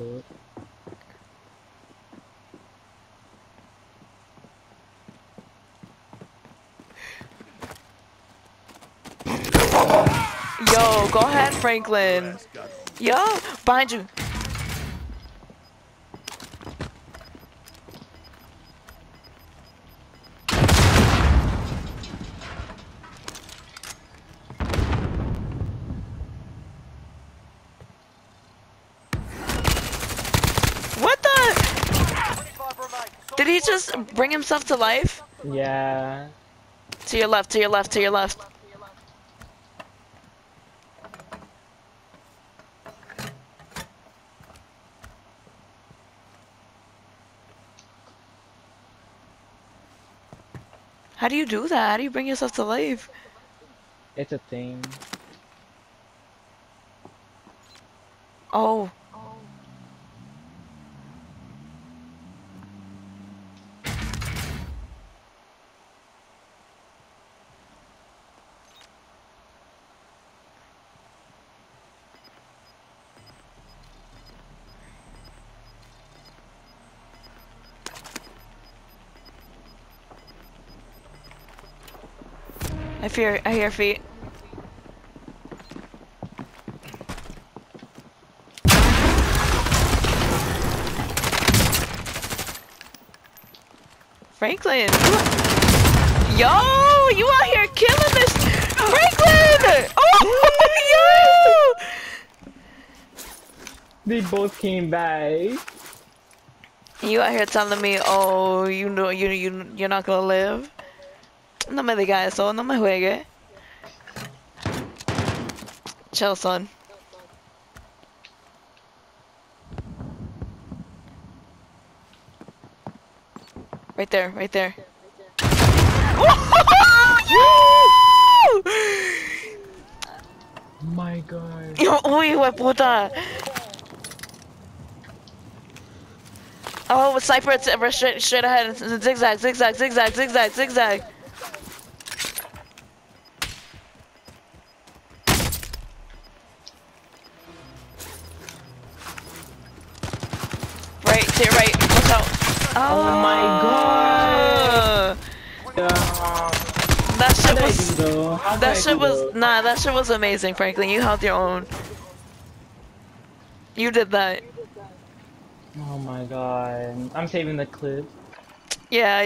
clip. Yo, go ahead, Franklin. Yo, behind you. Did he just bring himself to life? Yeah. To your left, to your left, to your left. How do you do that? How do you bring yourself to life? It's a thing. Oh. I fear I hear feet. Franklin! Yo! You out here killing this! Franklin! Oh! Yo! They both came back. You out here telling me, oh, you know, you, you, you're not gonna live? No me digas eso, no me juegue. Chill, son. Right there, right there. My god. Yo, uy, puta. Oh, with sniper, it's straight, straight ahead. Zigzag, zigzag, zigzag, zigzag, zigzag. To your right. Watch out. Oh, my god. Yeah. That shit was. do though? How did I That shit was. Nah, that shit was amazing, Franklin. You held your own. You did that. Oh my god. I'm saving the clip. Yeah.